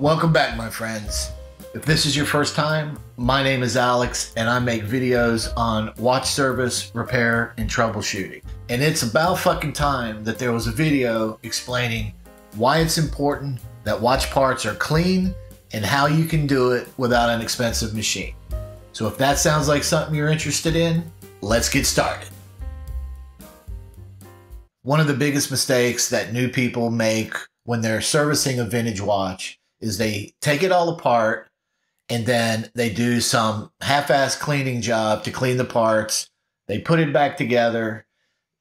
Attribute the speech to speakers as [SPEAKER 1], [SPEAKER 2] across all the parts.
[SPEAKER 1] Welcome back, my friends. If this is your first time, my name is Alex and I make videos on watch service, repair, and troubleshooting. And it's about fucking time that there was a video explaining why it's important that watch parts are clean and how you can do it without an expensive machine. So if that sounds like something you're interested in, let's get started. One of the biggest mistakes that new people make when they're servicing a vintage watch is they take it all apart and then they do some half-ass cleaning job to clean the parts. They put it back together,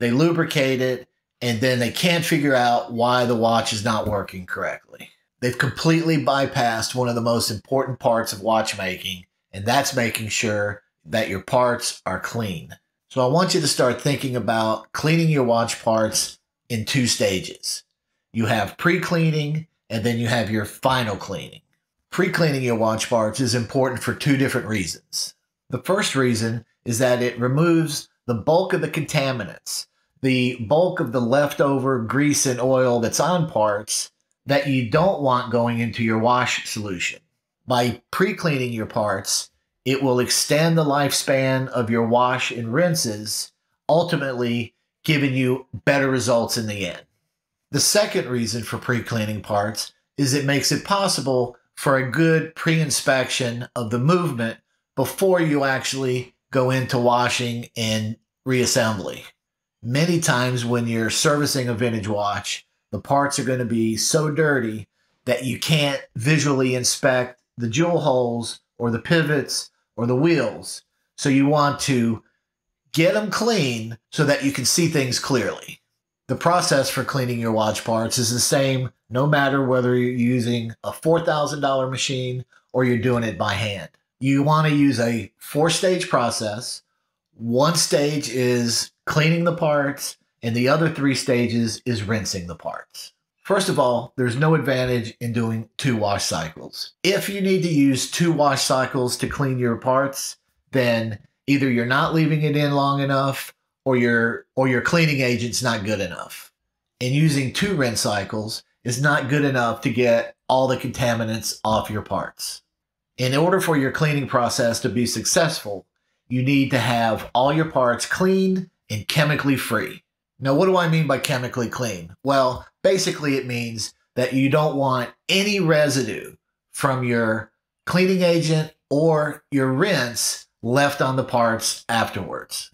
[SPEAKER 1] they lubricate it, and then they can't figure out why the watch is not working correctly. They've completely bypassed one of the most important parts of watchmaking, and that's making sure that your parts are clean. So I want you to start thinking about cleaning your watch parts in two stages. You have pre-cleaning and then you have your final cleaning. Pre-cleaning your watch parts is important for two different reasons. The first reason is that it removes the bulk of the contaminants, the bulk of the leftover grease and oil that's on parts that you don't want going into your wash solution. By pre-cleaning your parts, it will extend the lifespan of your wash and rinses, ultimately giving you better results in the end. The second reason for pre-cleaning parts is it makes it possible for a good pre-inspection of the movement before you actually go into washing and reassembly. Many times when you're servicing a vintage watch, the parts are going to be so dirty that you can't visually inspect the jewel holes or the pivots or the wheels. So you want to get them clean so that you can see things clearly. The process for cleaning your watch parts is the same no matter whether you're using a $4,000 machine or you're doing it by hand. You want to use a four stage process. One stage is cleaning the parts, and the other three stages is rinsing the parts. First of all, there's no advantage in doing two wash cycles. If you need to use two wash cycles to clean your parts, then either you're not leaving it in long enough or your or your cleaning agent's not good enough. And using two rinse cycles is not good enough to get all the contaminants off your parts. In order for your cleaning process to be successful, you need to have all your parts clean and chemically free. Now, what do I mean by chemically clean? Well, basically, it means that you don't want any residue from your cleaning agent or your rinse left on the parts afterwards.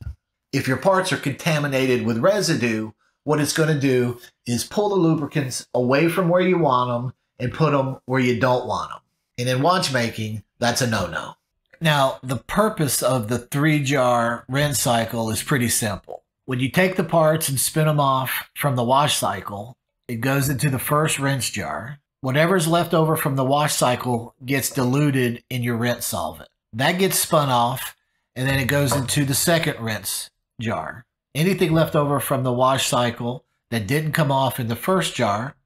[SPEAKER 1] If your parts are contaminated with residue, what it's going to do is pull the lubricants away from where you want them and put them where you don't want them. And in watchmaking, that's a no-no. Now, the purpose of the three jar rinse cycle is pretty simple. When you take the parts and spin them off from the wash cycle, it goes into the first rinse jar. Whatever's left over from the wash cycle gets diluted in your rinse solvent. That gets spun off, and then it goes into the second rinse jar. Anything left over from the wash cycle that didn't come off in the first jar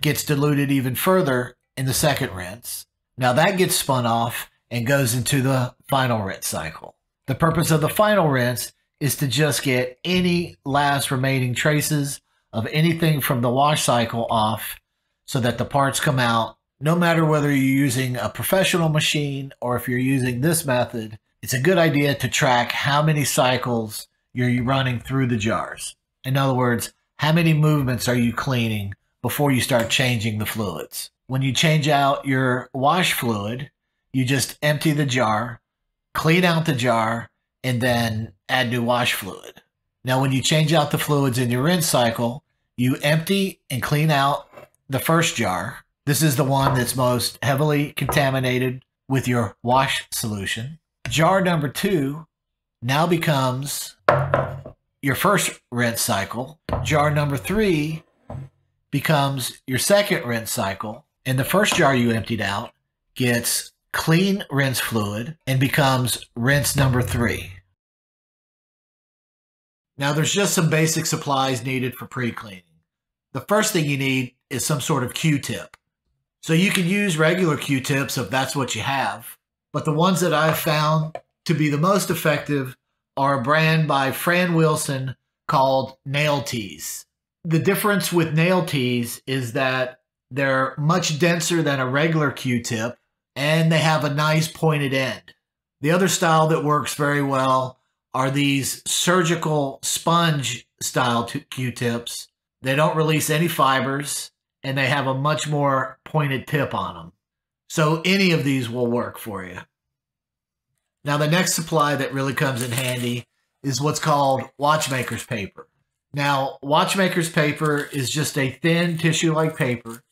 [SPEAKER 1] gets diluted even further in the second rinse. Now that gets spun off and goes into the final rinse cycle. The purpose of the final rinse is to just get any last remaining traces of anything from the wash cycle off so that the parts come out no matter whether you're using a professional machine or if you're using this method, it's a good idea to track how many cycles you're running through the jars. In other words, how many movements are you cleaning before you start changing the fluids? When you change out your wash fluid, you just empty the jar, clean out the jar, and then add new wash fluid. Now, when you change out the fluids in your rinse cycle, you empty and clean out the first jar. This is the one that's most heavily contaminated with your wash solution. Jar number two now becomes your first rinse cycle. Jar number three becomes your second rinse cycle. And the first jar you emptied out gets clean rinse fluid and becomes rinse number three. Now there's just some basic supplies needed for pre-cleaning. The first thing you need is some sort of Q-tip. So you can use regular Q-tips if that's what you have. But the ones that I've found to be the most effective are a brand by Fran Wilson called Nail Tees. The difference with Nail Tees is that They're much denser than a regular Q-tip, and they have a nice pointed end. The other style that works very well are these surgical sponge style Q-tips. They don't release any fibers, and they have a much more pointed tip on them. So any of these will work for you. Now the next supply that really comes in handy is what's called watchmaker's paper. Now, watchmaker's paper is just a thin tissue-like paper.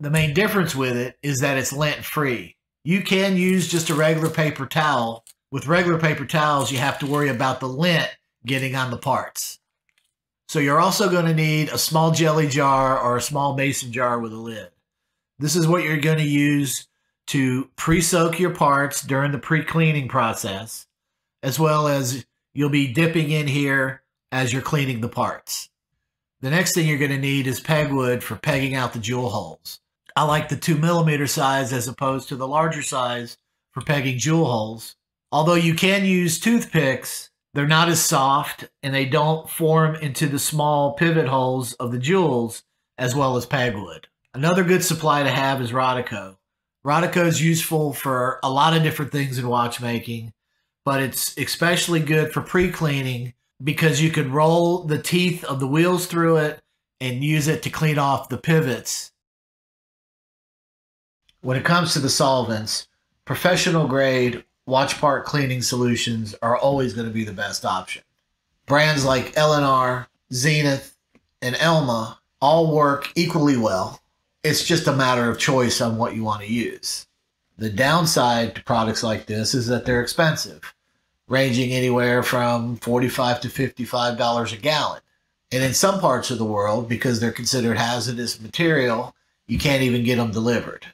[SPEAKER 1] The main difference with it is that it's lint-free. You can use just a regular paper towel. With regular paper towels, you have to worry about the lint getting on the parts. So you're also going to need a small jelly jar or a small mason jar with a lid. This is what you're going to use to pre-soak your parts during the pre-cleaning process, as well as you'll be dipping in here as you're cleaning the parts. The next thing you're going to need is pegwood for pegging out the jewel holes. I like the 2 millimeter size as opposed to the larger size for pegging jewel holes. Although you can use toothpicks, they're not as soft and they don't form into the small pivot holes of the jewels as well as pegwood. Another good supply to have is Rodico. Rodico is useful for a lot of different things in watchmaking, but it's especially good for pre-cleaning because you can roll the teeth of the wheels through it and use it to clean off the pivots. When it comes to the solvents, professional grade watch part cleaning solutions are always going to be the best option. Brands like L&R, Zenith, and Elma all work equally well it's just a matter of choice on what you want to use. The downside to products like this is that they're expensive, ranging anywhere from 45 to $55 a gallon. And in some parts of the world, because they're considered hazardous material, you can't even get them delivered.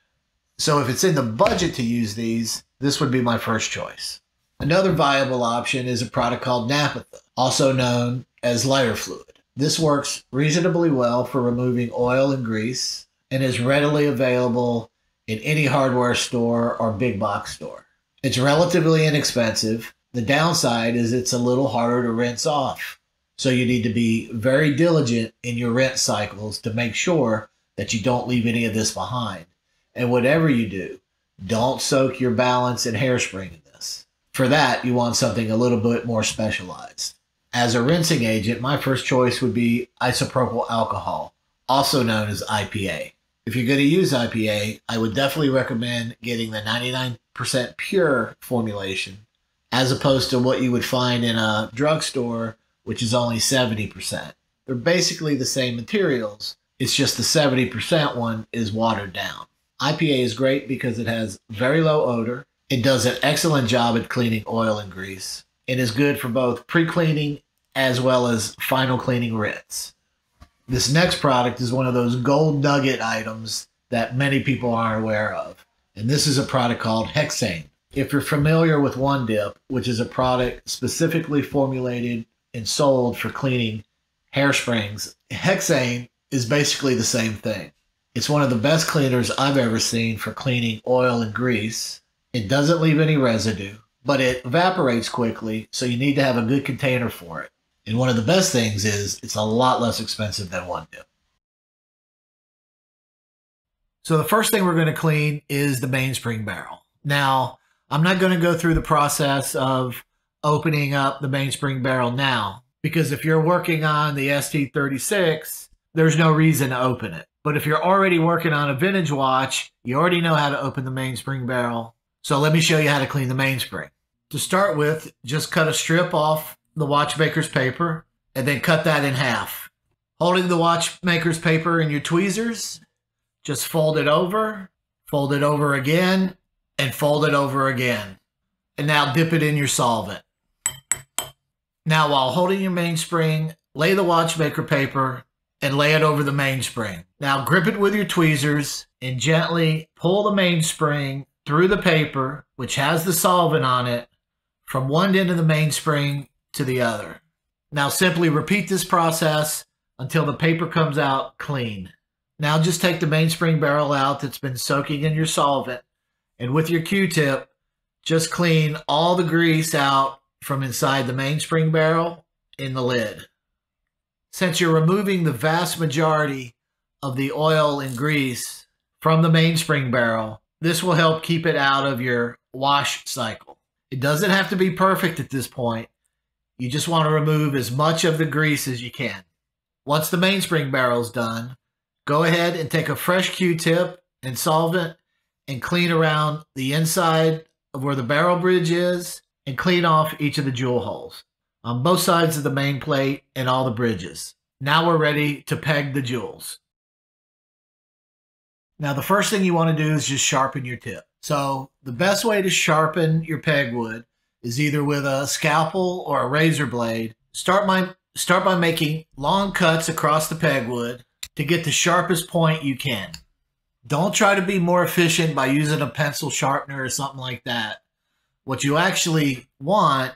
[SPEAKER 1] So if it's in the budget to use these, this would be my first choice. Another viable option is a product called Naphtha, also known as lighter fluid. This works reasonably well for removing oil and grease, and is readily available in any hardware store or big box store. It's relatively inexpensive. The downside is it's a little harder to rinse off. So you need to be very diligent in your rinse cycles to make sure that you don't leave any of this behind. And whatever you do, don't soak your balance and hairspring in this. For that, you want something a little bit more specialized. As a rinsing agent, my first choice would be isopropyl alcohol, also known as IPA if you're going to use IPA, I would definitely recommend getting the 99% pure formulation as opposed to what you would find in a drugstore, which is only 70%. They're basically the same materials. It's just the 70% one is watered down. IPA is great because it has very low odor. It does an excellent job at cleaning oil and grease. It is good for both pre-cleaning as well as final cleaning rinse. This next product is one of those gold nugget items that many people aren't aware of. And this is a product called Hexane. If you're familiar with One Dip, which is a product specifically formulated and sold for cleaning hairsprings, Hexane is basically the same thing. It's one of the best cleaners I've ever seen for cleaning oil and grease. It doesn't leave any residue, but it evaporates quickly, so you need to have a good container for it. And one of the best things is it's a lot less expensive than one dip. So the first thing we're going to clean is the mainspring barrel. Now, I'm not going to go through the process of opening up the mainspring barrel now, because if you're working on the ST36, there's no reason to open it. But if you're already working on a vintage watch, you already know how to open the mainspring barrel. So let me show you how to clean the mainspring. To start with, just cut a strip off the watchmaker's paper and then cut that in half. Holding the watchmaker's paper in your tweezers, just fold it over, fold it over again, and fold it over again. And now dip it in your solvent. Now, while holding your mainspring, lay the watchmaker paper and lay it over the mainspring. Now, grip it with your tweezers and gently pull the mainspring through the paper, which has the solvent on it, from one end of the mainspring to the other. Now simply repeat this process until the paper comes out clean. Now just take the mainspring barrel out that's been soaking in your solvent and with your Q-tip, just clean all the grease out from inside the mainspring barrel in the lid. Since you're removing the vast majority of the oil and grease from the mainspring barrel. This will help keep it out of your wash cycle. It doesn't have to be perfect at this point. You just want to remove as much of the grease as you can. Once the mainspring barrel is done, go ahead and take a fresh Q-tip and solvent and clean around the inside of where the barrel bridge is and clean off each of the jewel holes on both sides of the main plate and all the bridges. Now we're ready to peg the jewels. Now the first thing you want to do is just sharpen your tip. So the best way to sharpen your pegwood is either with a scalpel or a razor blade. Start by, start by making long cuts across the pegwood to get the sharpest point you can. Don't try to be more efficient by using a pencil sharpener or something like that. What you actually want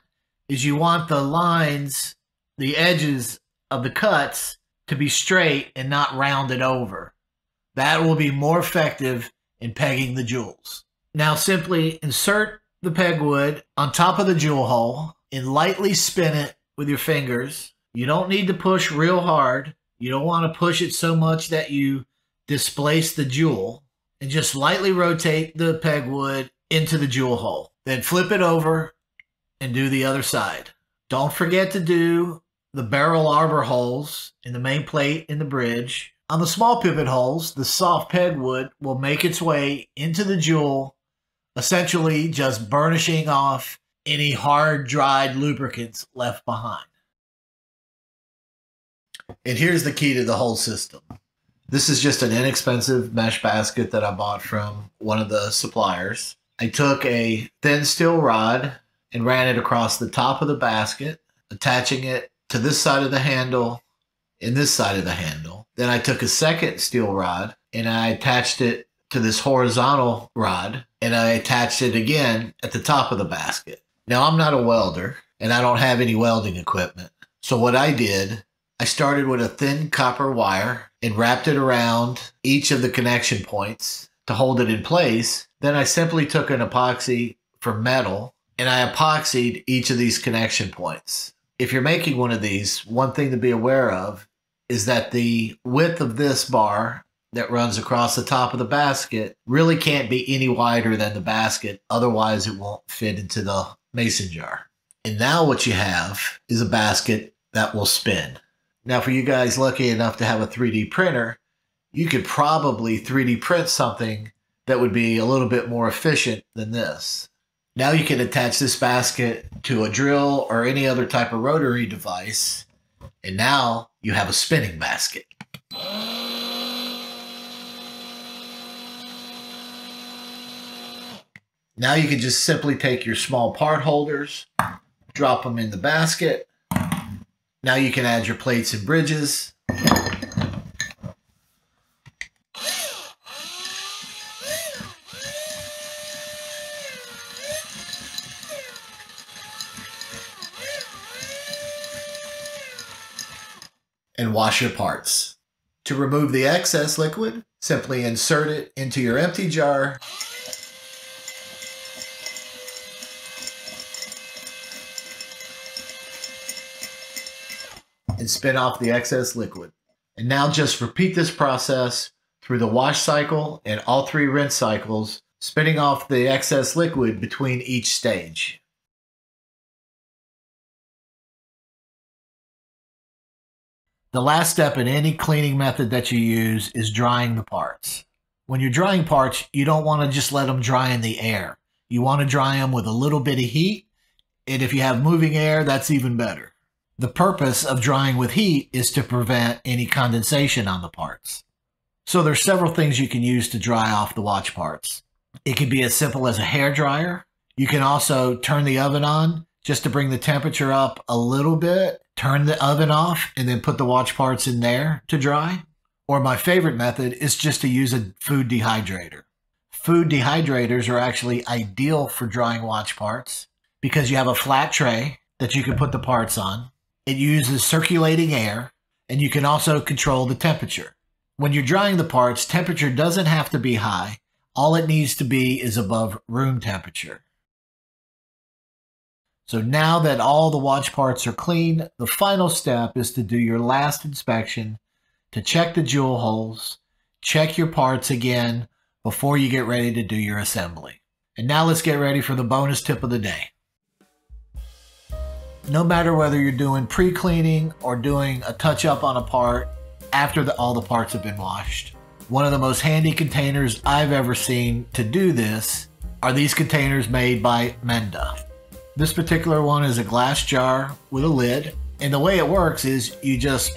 [SPEAKER 1] is you want the lines, the edges of the cuts to be straight and not rounded over. That will be more effective in pegging the jewels. Now simply insert the pegwood on top of the jewel hole and lightly spin it with your fingers. You don't need to push real hard. You don't want to push it so much that you displace the jewel and just lightly rotate the pegwood into the jewel hole. Then flip it over and do the other side. Don't forget to do the barrel arbor holes in the main plate in the bridge. On the small pivot holes, the soft pegwood will make its way into the jewel essentially just burnishing off any hard dried lubricants left behind. And here's the key to the whole system. This is just an inexpensive mesh basket that I bought from one of the suppliers. I took a thin steel rod and ran it across the top of the basket, attaching it to this side of the handle and this side of the handle. Then I took a second steel rod and I attached it to this horizontal rod and I attached it again at the top of the basket. Now, I'm not a welder and I don't have any welding equipment. So, what I did, I started with a thin copper wire and wrapped it around each of the connection points to hold it in place. Then I simply took an epoxy for metal and I epoxied each of these connection points. If you're making one of these, one thing to be aware of is that the width of this bar that runs across the top of the basket really can't be any wider than the basket. Otherwise, it won't fit into the mason jar. And now what you have is a basket that will spin. Now, for you guys lucky enough to have a 3D printer, you could probably 3D print something that would be a little bit more efficient than this. Now you can attach this basket to a drill or any other type of rotary device, and now you have a spinning basket. Now you can just simply take your small part holders, drop them in the basket. Now you can add your plates and bridges. And wash your parts. To remove the excess liquid, simply insert it into your empty jar and spin off the excess liquid. And now just repeat this process through the wash cycle and all three rinse cycles, spinning off the excess liquid between each stage. The last step in any cleaning method that you use is drying the parts. When you're drying parts, you don't want to just let them dry in the air. You want to dry them with a little bit of heat, and if you have moving air, that's even better. The purpose of drying with heat is to prevent any condensation on the parts. So there's several things you can use to dry off the watch parts. It can be as simple as a hair dryer. You can also turn the oven on just to bring the temperature up a little bit, turn the oven off, and then put the watch parts in there to dry. Or my favorite method is just to use a food dehydrator. Food dehydrators are actually ideal for drying watch parts because you have a flat tray that you can put the parts on. It uses circulating air, and you can also control the temperature. When you're drying the parts, temperature doesn't have to be high. All it needs to be is above room temperature. So now that all the watch parts are clean, the final step is to do your last inspection to check the jewel holes, check your parts again before you get ready to do your assembly. And now let's get ready for the bonus tip of the day. No matter whether you're doing pre-cleaning or doing a touch-up on a part after the, all the parts have been washed, one of the most handy containers I've ever seen to do this are these containers made by Menda. This particular one is a glass jar with a lid, and the way it works is you just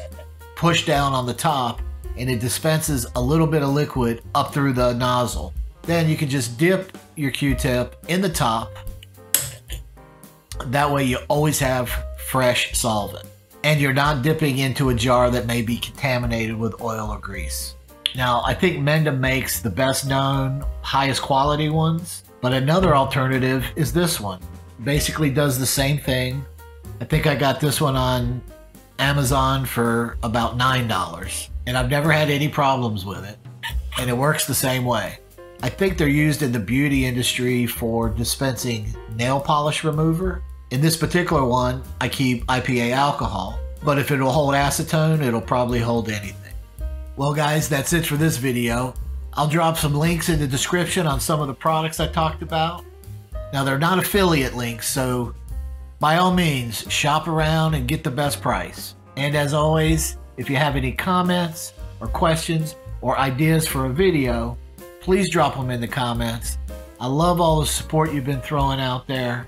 [SPEAKER 1] push down on the top and it dispenses a little bit of liquid up through the nozzle. Then you can just dip your Q-tip in the top. That way you always have fresh solvent. And you're not dipping into a jar that may be contaminated with oil or grease. Now, I think Menda makes the best known, highest quality ones, but another alternative is this one. Basically does the same thing. I think I got this one on Amazon for about $9, and I've never had any problems with it, and it works the same way. I think they're used in the beauty industry for dispensing nail polish remover. In this particular one, I keep IPA alcohol, but if it'll hold acetone, it'll probably hold anything. Well guys, that's it for this video. I'll drop some links in the description on some of the products I talked about. Now they're not affiliate links, so by all means, shop around and get the best price. And as always, if you have any comments or questions or ideas for a video, please drop them in the comments. I love all the support you've been throwing out there.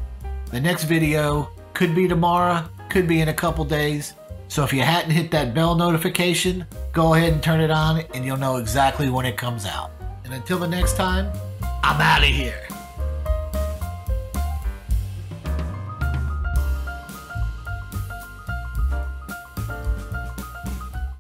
[SPEAKER 1] The next video could be tomorrow, could be in a couple days. So if you hadn't hit that bell notification, go ahead and turn it on and you'll know exactly when it comes out. And until the next time, I'm out of here.